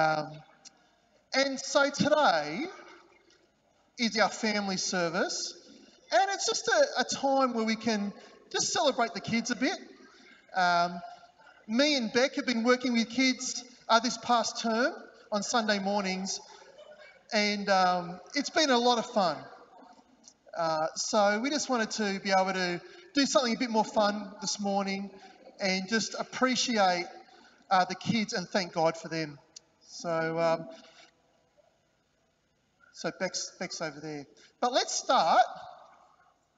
Um, and so today is our family service, and it's just a, a time where we can just celebrate the kids a bit. Um, me and Beck have been working with kids uh, this past term on Sunday mornings, and um, it's been a lot of fun. Uh, so we just wanted to be able to do something a bit more fun this morning and just appreciate uh, the kids and thank God for them. So, um, so Beck's, Beck's over there. But let's start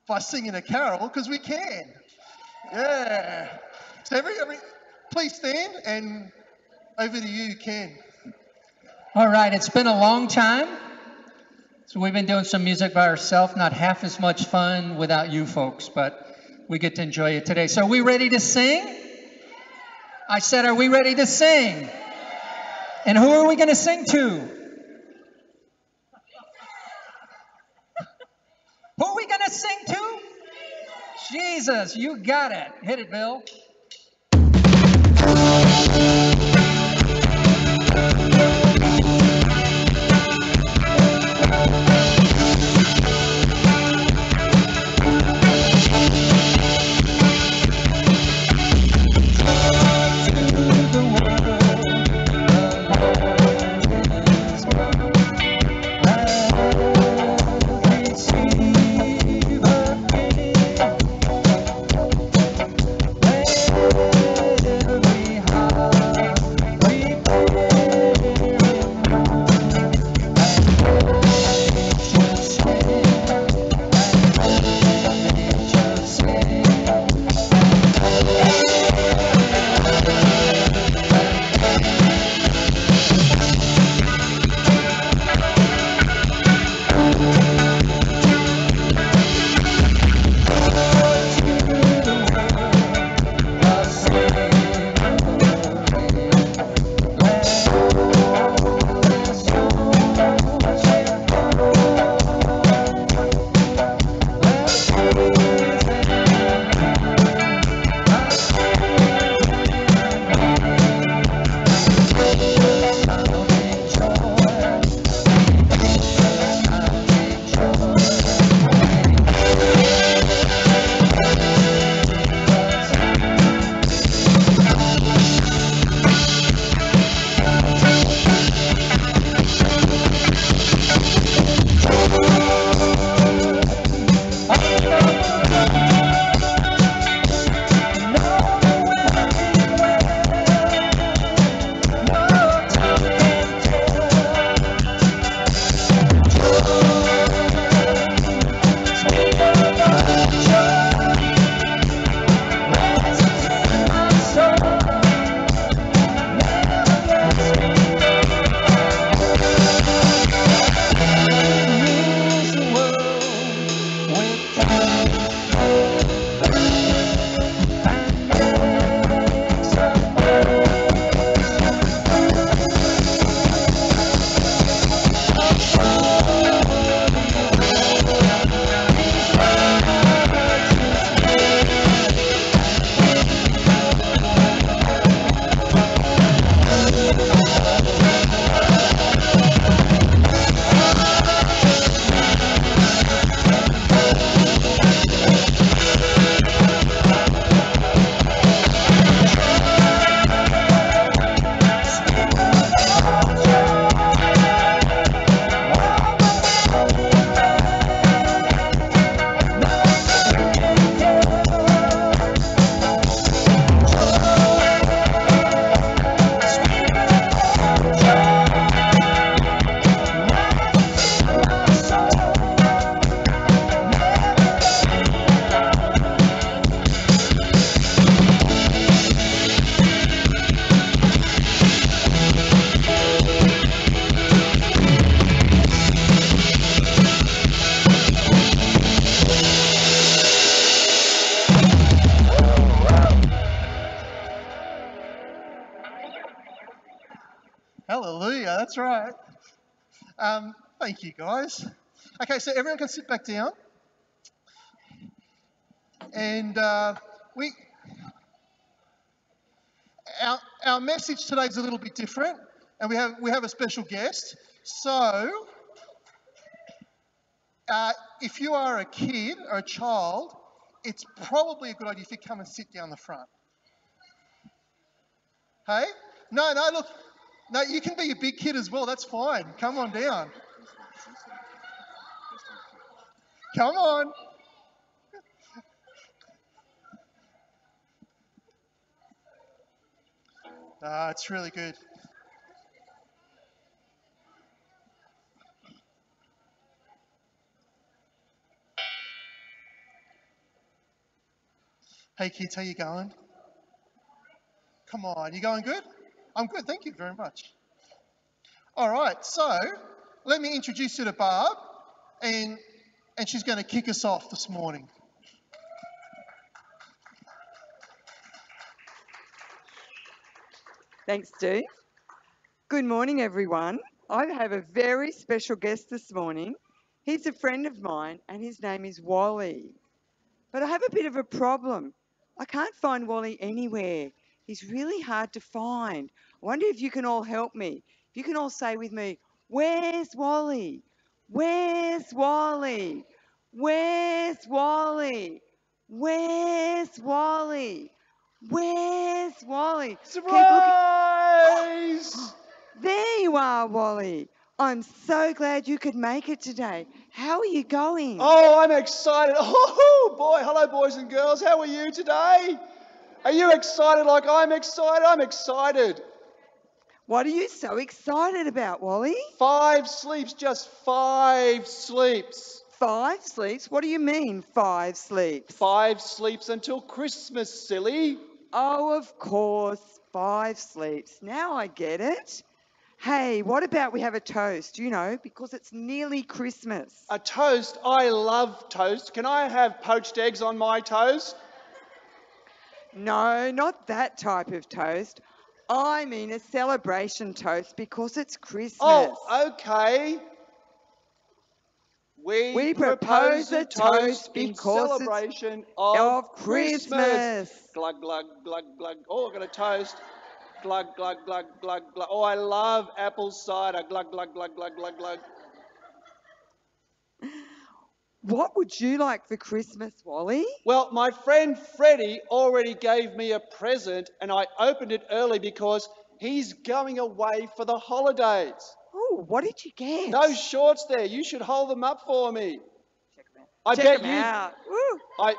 by singing a carol because we can. Yeah. So every, every, please stand and over to you, Ken. All right, it's been a long time. So we've been doing some music by ourselves, not half as much fun without you folks, but we get to enjoy it today. So are we ready to sing? I said, are we ready to sing? And who are we going to sing to? Who are we going to sing to? Jesus, you got it. Hit it, Bill. That's right. Um, thank you, guys. Okay, so everyone can sit back down. And uh, we, our, our message today is a little bit different. and we have we have a special guest. So, uh, if you are a kid or a child, it's probably a good idea if you come and sit down the front. Hey? No, no, look. No, you can be a big kid as well. That's fine. Come on down. Come on. Ah, it's really good. Hey kids, how you going? Come on, you going good? I'm good, thank you very much. All right, so let me introduce you to Barb, and and she's going to kick us off this morning. Thanks, Steve. Good morning, everyone. I have a very special guest this morning. He's a friend of mine, and his name is Wally. But I have a bit of a problem. I can't find Wally anywhere. He's really hard to find. I wonder if you can all help me. If you can all say with me, Where's Wally? Where's Wally? Where's Wally? Where's Wally? Where's Wally? Surprise! There you are, Wally. I'm so glad you could make it today. How are you going? Oh, I'm excited. Oh, boy. Hello, boys and girls. How are you today? Are you excited like I'm excited? I'm excited. What are you so excited about, Wally? Five sleeps, just five sleeps. Five sleeps? What do you mean, five sleeps? Five sleeps until Christmas, silly. Oh, of course, five sleeps. Now I get it. Hey, what about we have a toast, you know, because it's nearly Christmas? A toast. I love toast. Can I have poached eggs on my toast? No, not that type of toast. I mean a celebration toast because it's Christmas. Oh, okay. We, We propose a toast in because celebration of, of Christmas. Glug, glug, glug, glug. Oh, I've got a toast. Glug, glug, glug, glug, glug. Oh, I love apple cider. Glug, glug, glug, glug, glug, glug. What would you like for Christmas, Wally? Well, my friend Freddie already gave me a present and I opened it early because he's going away for the holidays. Oh, what did you get? Those shorts there, you should hold them up for me. Check 'em out. I Check bet 'em you out. Woo. I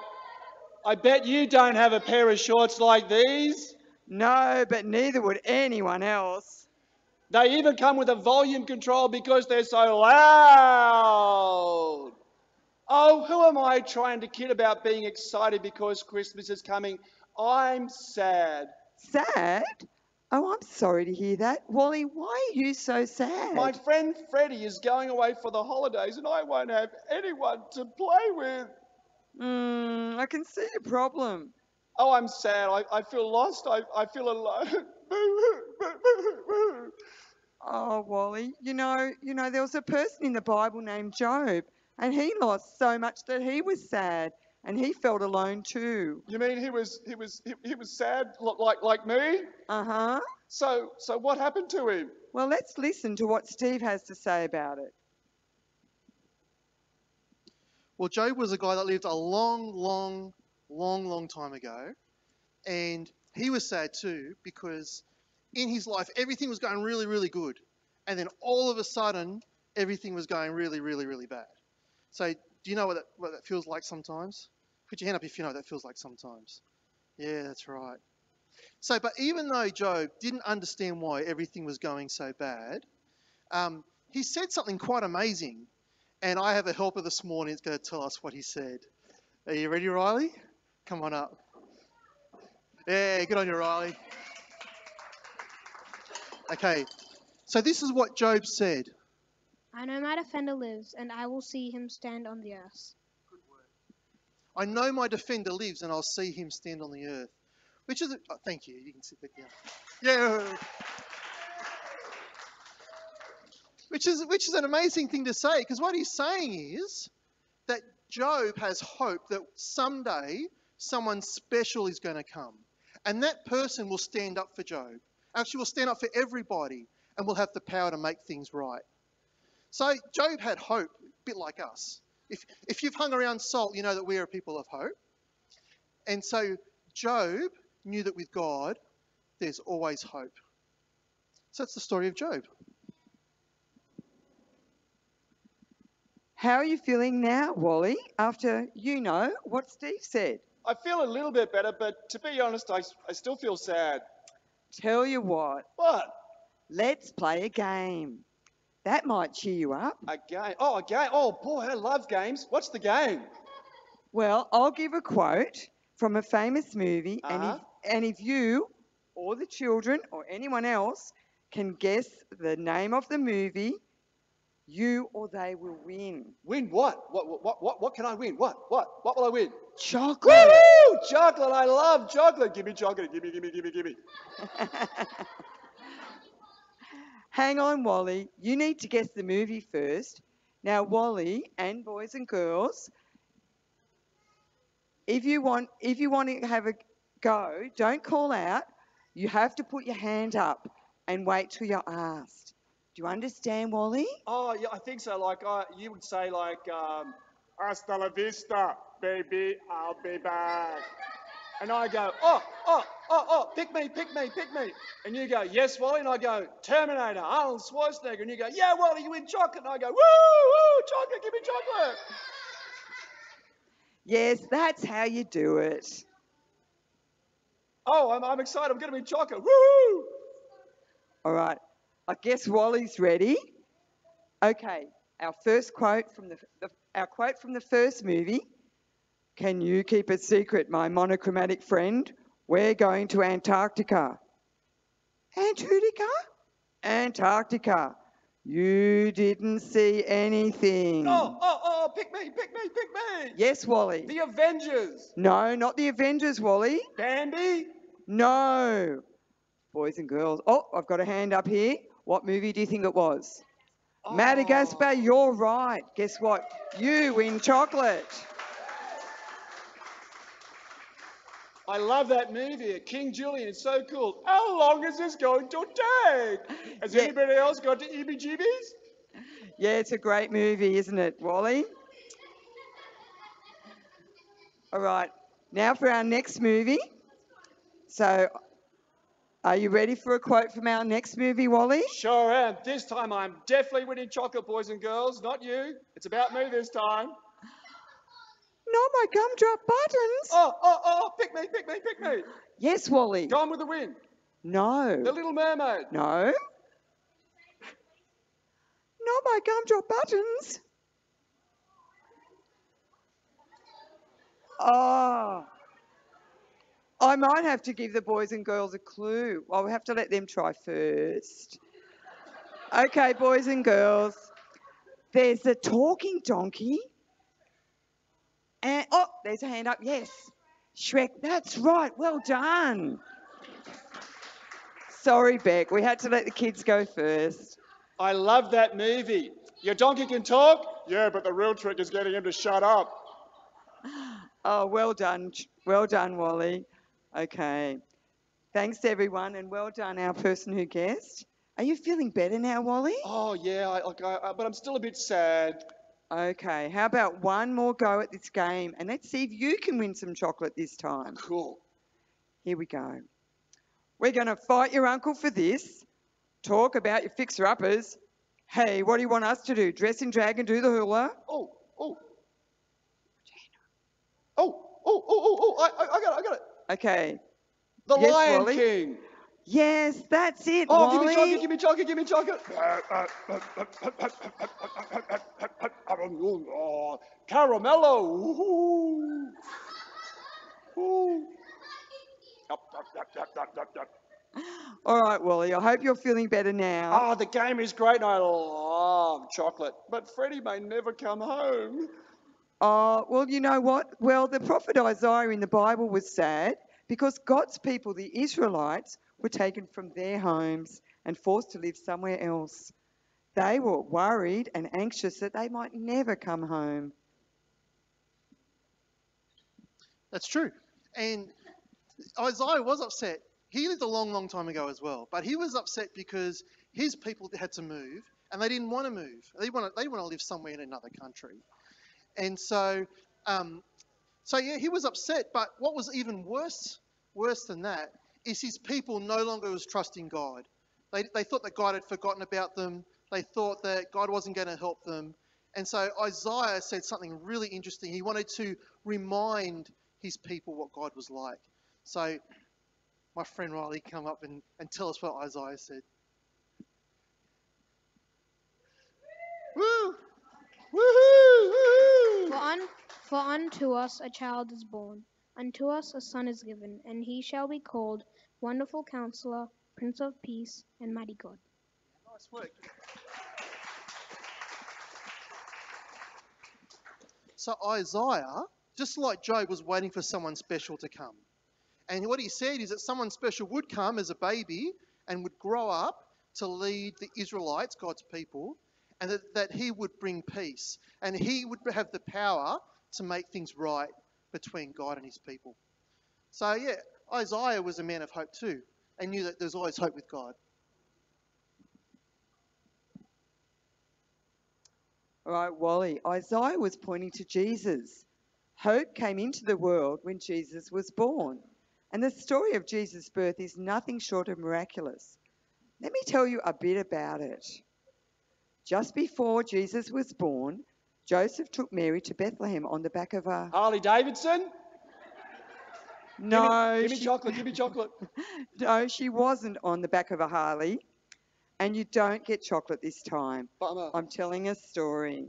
I bet you don't have a pair of shorts like these. No, but neither would anyone else. They even come with a volume control because they're so loud. Oh, who am I trying to kid about being excited because Christmas is coming? I'm sad. Sad? Oh, I'm sorry to hear that. Wally, why are you so sad? My friend Freddie is going away for the holidays and I won't have anyone to play with. Hmm, I can see your problem. Oh, I'm sad. I, I feel lost. I, I feel alone. Oh, Wally, you know, you know, there was a person in the Bible named Job, and he lost so much that he was sad, and he felt alone too. you mean he was he was he, he was sad li- like like me? Uh huh. So so what happened to him? Well, let's listen to what Steve has to say about it. Well, Job was a guy that lived a long, long, long, long time ago. And he was sad too because in his life, everything was going really, really good. And then all of a sudden, everything was going really, really, really bad. So, do you know what that, what that feels like sometimes? Put your hand up if you know what that feels like sometimes. Yeah, that's right. So, but even though Job didn't understand why everything was going so bad, um, he said something quite amazing. And I have a helper this morning that's going to tell us what he said. Are you ready, Riley? Come on up. Yeah, good on you, Riley. Okay, so this is what Job said. I know my defender lives, and I will see him stand on the earth. I know my defender lives and I'll see him stand on the earth. Which is, oh, thank you, you can sit back down. Yeah. Which is, which is an amazing thing to say because what he's saying is that Job has hope that someday someone special is going to come. And that person will stand up for Job. Actually, will stand up for everybody. and we'll have the power to make things right. So Job had hope, a bit like us. If, if you've hung around Salt, you know that we are a people of hope. And so Job knew that with God, there's always hope. So that's the story of Job. How are you feeling now, Wally, after you know what Steve said? I feel a little bit better, but to be honest, I, I still feel sad. Tell you what, What? let's play a game. That might cheer you up. A game? Oh, a game? Oh, boy, I love games. What's the game? Well, I'll give a quote from a famous movie, and, if, Uh-huh. and if you or the children or anyone else can guess the name of the movie, you or they will win. Win what? What, what, what, what, what can I win? What? What? What will I win? Chocolate! Woo! Chocolate! I love chocolate. Give me chocolate. Give me, give me, give me, give me. Hang on, Wally. You need to guess the movie first. Now, Wally and boys and girls, if you want, if you want to have a go, don't call out. You have to put your hand up and wait till you're asked. Do you understand, Wally? Oh, yeah, I think so. Like, uh, you would say, like, um, hasta la vista, baby, I'll be back. And I go, oh, oh, oh, oh, pick me, pick me, pick me. And you go, yes, Wally. And I go, Terminator, Arnold Schwarzenegger. And you go, yeah, Wally, you win chocolate. And I go, woo, woo, chocolate, give me chocolate. Yes, that's how you do it. Oh, I'm, I'm excited. I'm going to win chocolate. Woo! All right. I guess Wally's ready. Okay. Our first quote from the, the our quote from the first movie. Can you keep it secret, my monochromatic friend? We're going to Antarctica. Antarctica? Antarctica. You didn't see anything. Oh, oh, oh, pick me, pick me, pick me. Yes, Wally. The Avengers. No, not the Avengers, Wally. Bambi. No. Boys and girls. Oh, I've got a hand up here. What movie do you think it was? Oh. Madagascar, you're right. Guess what? You win chocolate. I love that movie, King Julien. It's so cool. How long is this going to take? Has Yeah. anybody else got to EBGBs? Yeah, it's a great movie, isn't it, Wally? All right, now for our next movie. So, are you ready for a quote from our next movie, Wally? Sure am. This time I'm definitely winning chocolate, boys and girls. Not you. It's about me this time. Not my gumdrop buttons. Oh, oh, oh, oh, pick me, pick me, pick me. Yes, Wally. Gone with the wind. No. The Little Mermaid. No. Not my gumdrop buttons. Oh. I might have to give the boys and girls a clue. I'll have to let them try first. Okay, boys and girls. There's a talking donkey. And oh, there's a hand up. Yes. Shrek. That's right. Well done. Sorry, Beck. We had to let the kids go first. I love that movie. Your donkey can talk? Yeah, but the real trick is getting him to shut up. Oh, well done. Well done, Wally. Okay. Thanks, everyone, and well done, our person who guessed. Are you feeling better now, Wally? Oh, yeah, I, like, I, I, but I'm still a bit sad. Okay. How about one more go at this game, and let's see if you can win some chocolate this time. Cool. Here we go. We're going to fight your uncle for this. Talk about your fixer-uppers. Hey, what do you want us to do? Dress in drag and do the hula? Oh, oh. Oh, oh, oh, oh, oh, I, I, I got it, I got it. Okay. The Yes, Lion Wally? King. Yes, that's it, Oh, Wally. give me chocolate, give me chocolate, give me chocolate. Oh, Caramello. Ooh. Ooh. Yup, yup, yup. All right, Wally. I hope you're feeling better now. Oh, the game is great and I love chocolate. But Freddie may never come home. Oh, well, you know what? Well, the prophet Isaiah in the Bible was sad because God's people, the Israelites, were taken from their homes and forced to live somewhere else. They were worried and anxious that they might never come home. That's true. And Isaiah was upset. he lived a long, long time ago as well. But he was upset because his people had to move and they didn't want to move. They want to, they want to live somewhere in another country. And so, um, so yeah, he was upset. But what was even worse, worse than that, is his people no longer was trusting God. They, they thought that God had forgotten about them. They thought that God wasn't going to help them. And so Isaiah said something really interesting. He wanted to remind his people what God was like. So my friend Riley come up and, and tell us what Isaiah said. Woo! Woohoo! Woohoo! For, un, for unto us a child is born, unto us a son is given, and he shall be called Wonderful Counselor, Prince of Peace, and Mighty God. Nice work. So Isaiah, just like Job, was waiting for someone special to come. And what he said is that someone special would come as a baby and would grow up to lead the Israelites, God's people, and that, that he would bring peace. And he would have the power to make things right between God and his people. So, yeah, Isaiah was a man of hope too, and knew that there's always hope with God. All right, Wally. Isaiah was pointing to Jesus. Hope came into the world when Jesus was born. And the story of Jesus' birth is nothing short of miraculous. Let me tell you a bit about it. Just before Jesus was born, Joseph took Mary to Bethlehem on the back of a. Harley Davidson? No, Give me, give me she- chocolate, give me chocolate. no, she wasn't on the back of a Harley. And you don't get chocolate this time. Bummer. I'm telling a story.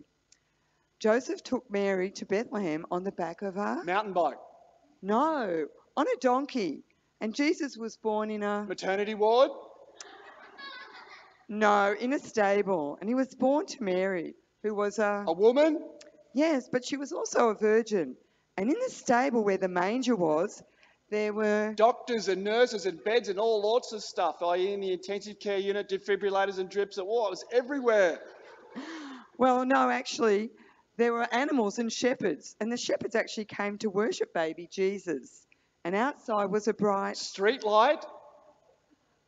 Joseph took Mary to Bethlehem on the back of a. Mountain bike. No, on a donkey. And Jesus was born in a. Maternity ward. No, in a stable. And he was born to Mary, who was a. A woman. Yes, but she was also a virgin. And in the stable where the manger was, there were. Doctors and nurses and beds and all sorts of stuff. I.e. in the intensive care unit, defibrillators and drips. It was everywhere. Well, no, actually, there were animals and shepherds. And the shepherds actually came to worship baby Jesus. And outside was a bright. Street light.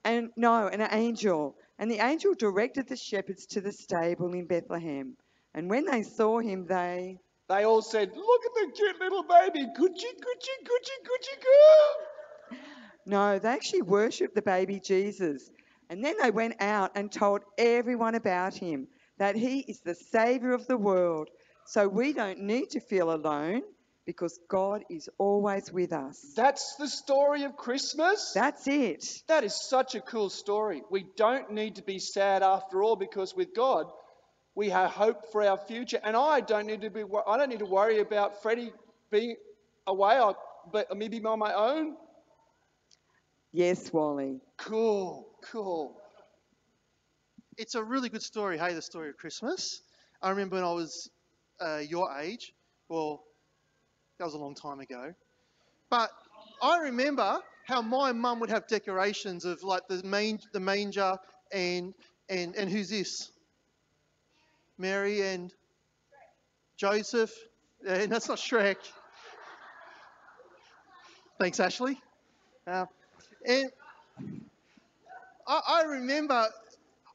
And no, an angel. And the angel directed the shepherds to the stable in Bethlehem. And when they saw him, they. They all said, look at the cute little baby. Gucci, Gucci, Gucci, Gucci girl. No, they actually worshipped the baby Jesus. And then they went out and told everyone about him that he is the Saviour of the world. So we don't need to feel alone because God is always with us. That's the story of Christmas. That's it. That is such a cool story. We don't need to be sad after all because with God, we have hope for our future. And I don't need to be, I don't need to worry about Freddie being away. I, but maybe on my own. Yes, Wally. Cool, cool. It's a really good story, hey, the story of Christmas. I remember when I was uh, your age, well, that was a long time ago. But I remember how my mum would have decorations of like the main, the manger and and and who's this? Mary and Joseph. And that's not Shrek. Thanks, Ashley. Uh, and I, I remember,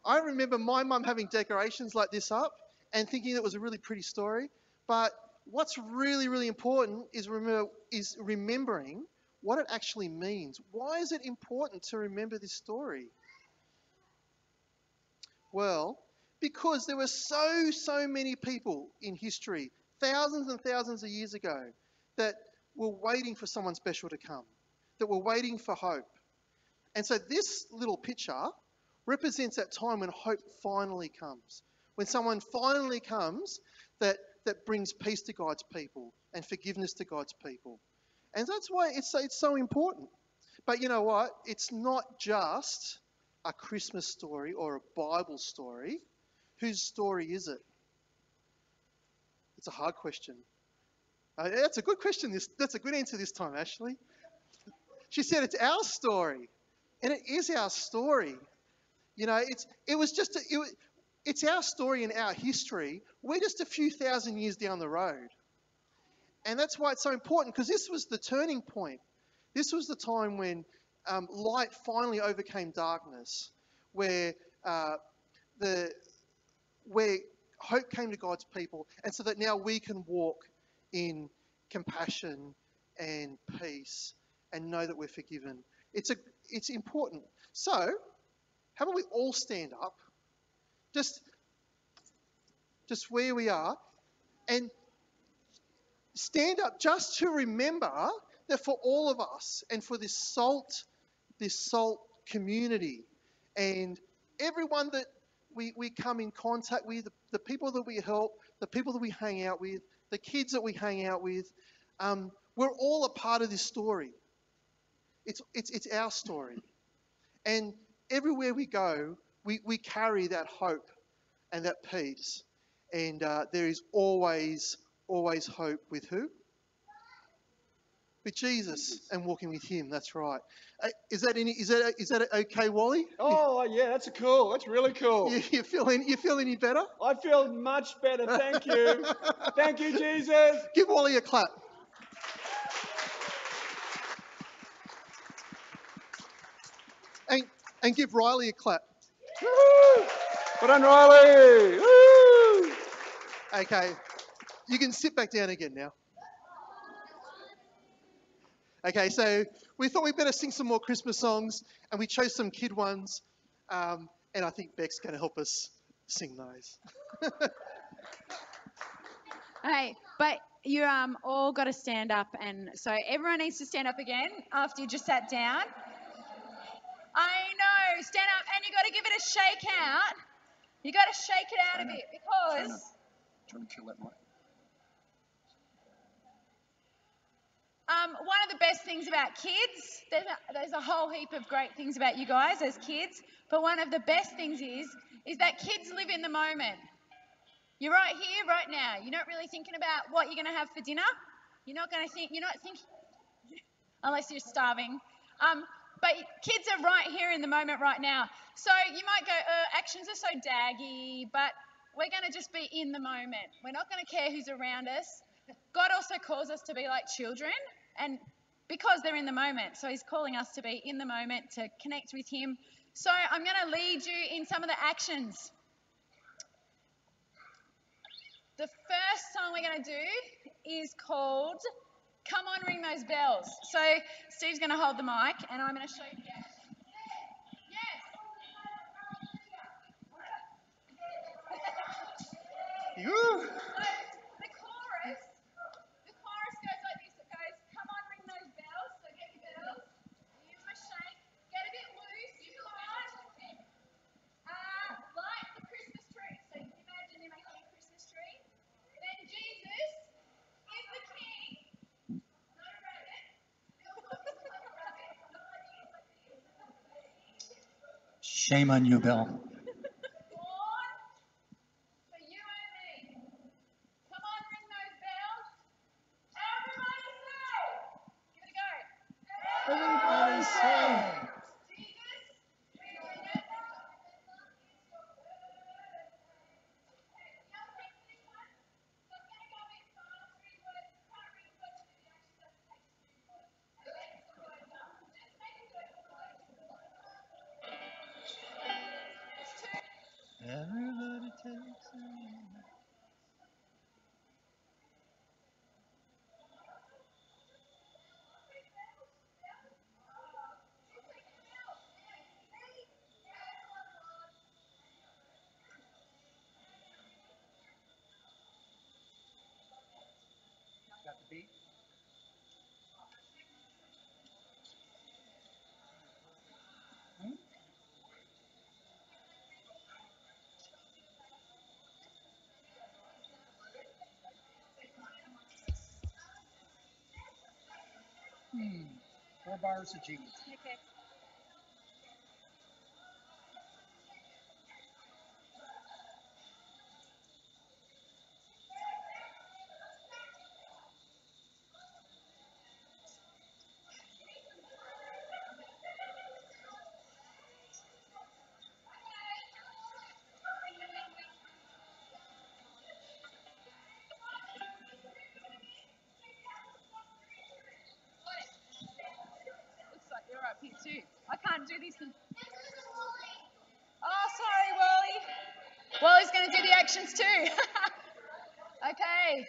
I remember my mum having decorations like this up and thinking it was a really pretty story. But what's really, really important is remember is remembering what it actually means. Why is it important to remember this story? Well, because there were so, so many people in history, thousands and thousands of years ago, that were waiting for someone special to come, that were waiting for hope. And so this little picture represents that time when hope finally comes, when someone finally comes that, that brings peace to God's people and forgiveness to God's people. And that's why it's, it's so important. But you know what? It's not just a Christmas story or a Bible story. Whose story is it? It's a hard question. Uh, that's a good question. This, that's a good answer this time, Ashley. She said it's our story, and it is our story. You know, it's it was just a, it, it's our story and our history. We're just a few thousand years down the road, and that's why it's so important because this was the turning point. This was the time when um, light finally overcame darkness, where uh, the where hope came to God's people, and so that now we can walk in compassion and peace and know that we're forgiven. It's a it's important. So, how about we all stand up? Just just where we are and stand up just to remember that for all of us and for this salt this salt community and everyone that we, we come in contact with, the, people that we help, the people that we hang out with, the kids that we hang out with, um, we're all a part of this story. It's, it's, it's our story. And everywhere we go, we, we carry that hope and that peace. And uh, there is always, always hope with who? With Jesus and walking with Him. That's right. Uh, Is that any? Is that is that okay, Wally? Oh, yeah, that's cool. That's really cool. You, you feel any? You feel any better? I feel much better. Thank you. Thank you, Jesus. Give Wally a clap. And, and give Riley a clap. Woo! Well done, Riley. Woo! Okay. You can sit back down again now. Okay, so we thought we'd better sing some more Christmas songs, and we chose some kid ones, um, and I think Beck's going to help us sing those. Hey, but you um all got to stand up, and so everyone needs to stand up again after you just sat down. I know, stand up, and you got to give it a shake out. You got to shake it out a bit because um, one of the best things about kids, there's a, there's a whole heap of great things about you guys as kids, but one of the best things is is that kids live in the moment. You're right here, right now. You're not really thinking about what you're going to have for dinner. You're not going to think. You're not thinking, unless you're starving. Um, but kids are right here in the moment, right now. So you might go, uh, actions are so daggy, but we're going to just be in the moment. We're not going to care who's around us. God also calls us to be like children, and because they're in the moment, so He's calling us to be in the moment, to connect with Him. So I'm going to lead you in some of the actions. The first song we're going to do is called Come On Ring Those Bells. So Steve's going to hold the mic and I'm going to show you. Yes. You. So the chorus, the chorus goes like this. It goes, Come on, ring those bells. So get your bells. Use my shake. Get a bit loose. Use a line. Uh, light the Christmas tree. So you can imagine you're making a Christmas tree. Then Jesus is the king. Not a rabbit. Shame on you, Bill. Hmm. Four bars of G. Okay. I can't do this. Oh, sorry, Wally. Wally's going to do the actions too. okay.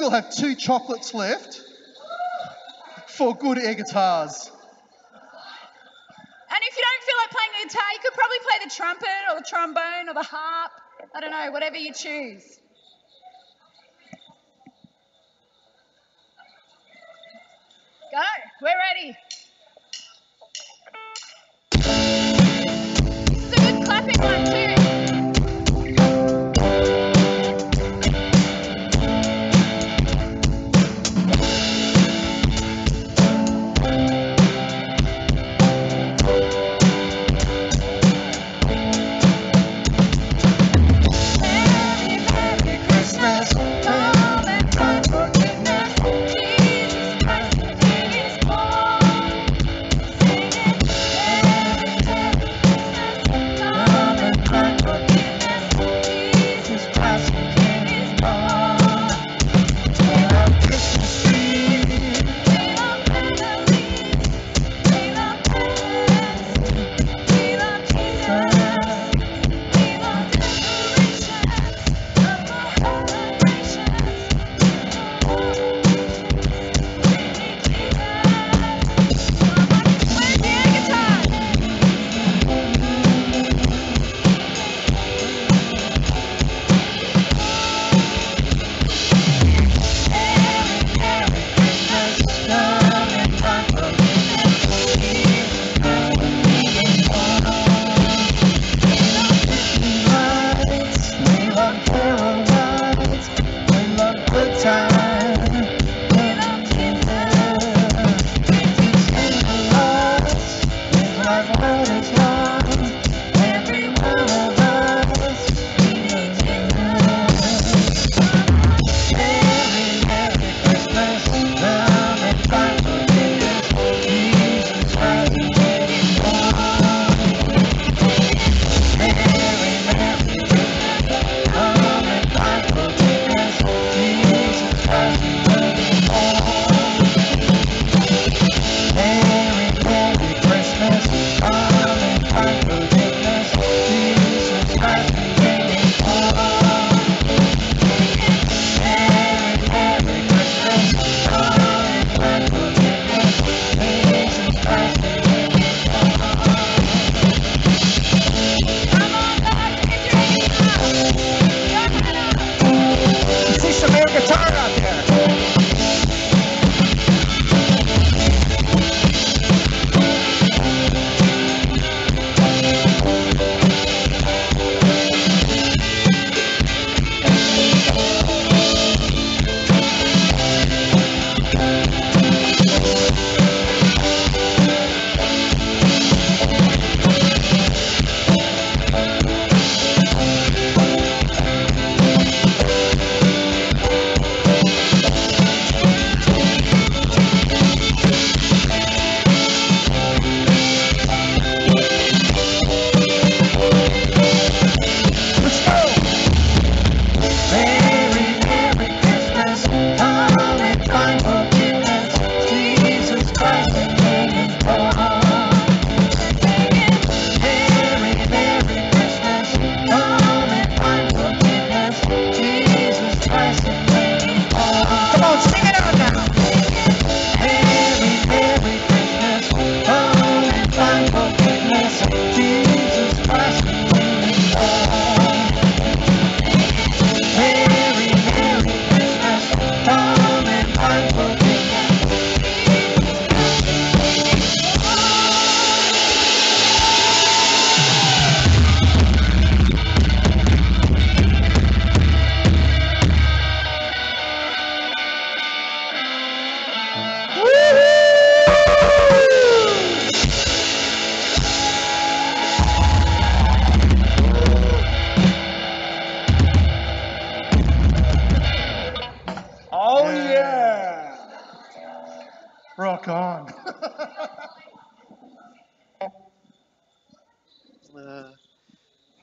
still have two chocolates left for good air guitars. And if you don't feel like playing the guitar, you could probably play the trumpet or the trombone or the harp. I don't know, whatever you choose. Go, we're ready.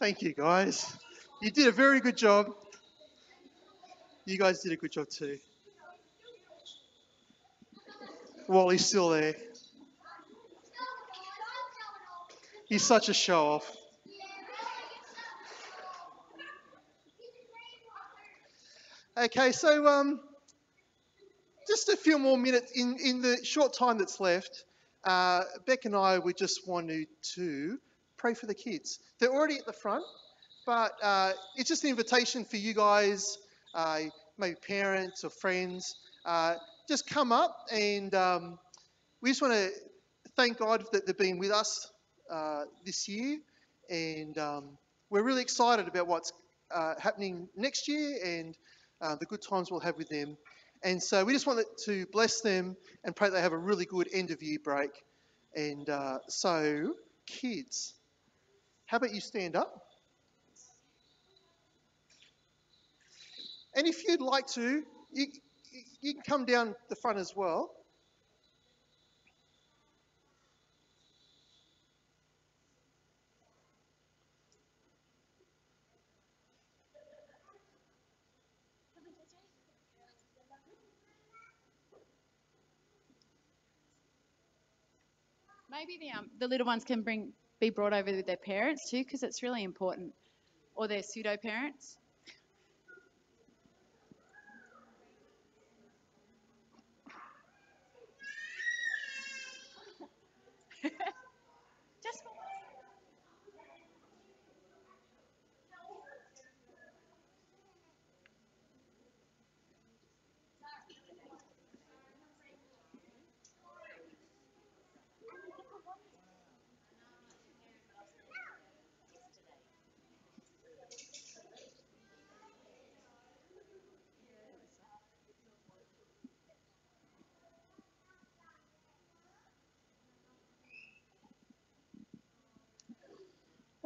Thank you, guys. You did a very good job. You guys did a good job too. Wally's still there. He's such a show off. Okay, so um, just a few more minutes in, in the short time that's left. Uh, Beck and I, we just wanted to pray for the kids. They're already at the front, but uh, it's just an invitation for you guys, uh, maybe parents or friends, uh, just come up and um, we just want to thank God that they've been with us uh, this year, and um, we're really excited about what's uh, happening next year and uh, the good times we'll have with them. And so we just wanted to bless them and pray they have a really good end of year break. And so, kids, how about you stand up? And if you'd like to, you, you can come down the front as well. Maybe the um, the little ones can bring be brought over with their parents too, because it's really important, or their pseudo parents.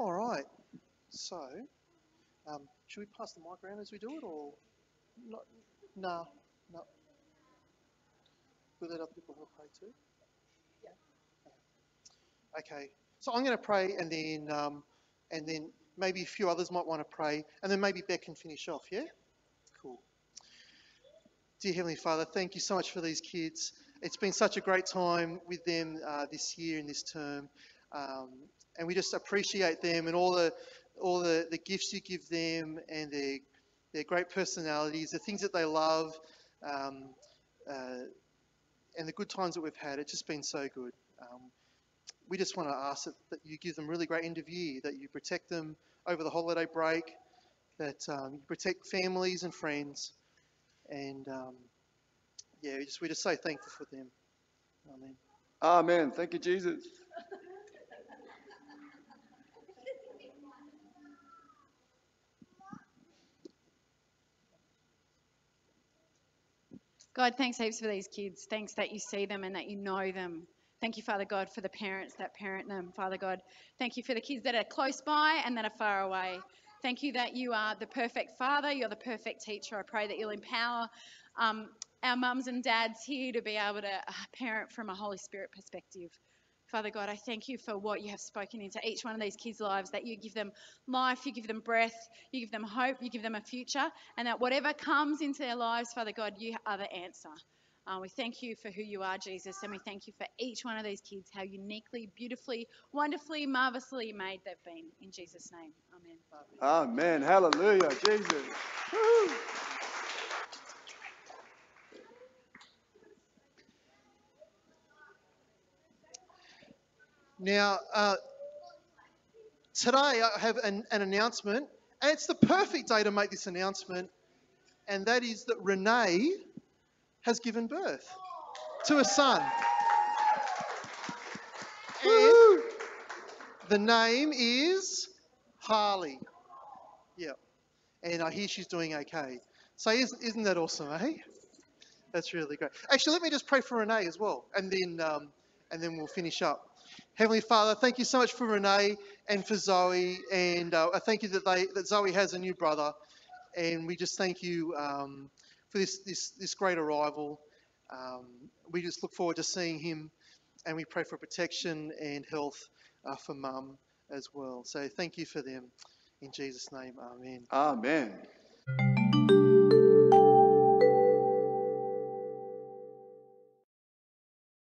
All right. So, um, should we pass the mic around as we do it, or not? No, no. Will let other people help pray too? Yeah. Okay. So I'm going to pray, and then um, and then maybe a few others might want to pray, and then maybe Beck can finish off. Yeah. Cool. Dear Heavenly Father, thank you so much for these kids. It's been such a great time with them uh, this year and this term. Um, and we just appreciate them and all the all the, the gifts you give them and their their great personalities, the things that they love, um, uh, and the good times that we've had. It's just been so good. Um, we just want to ask that, that you give them really great end of year, that you protect them over the holiday break, that um, you protect families and friends. And um, yeah, we just, we're just so thankful for them. Amen. Amen. Thank you, Jesus. God, thanks heaps for these kids. Thanks that you see them and that you know them. Thank you, Father God, for the parents that parent them, Father God. Thank you for the kids that are close by and that are far away. Thank you that you are the perfect father, you're the perfect teacher. I pray that you'll empower um, our mums and dads here to be able to uh, parent from a Holy Spirit perspective. Father God, I thank you for what you have spoken into each one of these kids' lives, that you give them life, you give them breath, you give them hope, you give them a future, and that whatever comes into their lives, Father God, you are the answer. Uh, we thank you for who you are, Jesus, and we thank you for each one of these kids, how uniquely, beautifully, wonderfully, marvelously made they've been. In Jesus' name, amen. Amen. Hallelujah, Jesus. Woo. Now, uh, today I have an, an announcement, and it's the perfect day to make this announcement, and that is that Renee has given birth to a son. And the name is Harley. Yeah. And I hear she's doing okay. So isn't, isn't that awesome, eh? That's really great. Actually, let me just pray for Renee as well, and then um, and then we'll finish up. Heavenly Father, thank you so much for Renee and for Zoe, and uh, I thank you that they that Zoe has a new brother, and we just thank you um, for this this this great arrival. Um, we just look forward to seeing him, and we pray for protection and health uh, for Mum as well. So thank you for them, in Jesus' name, Amen. Amen.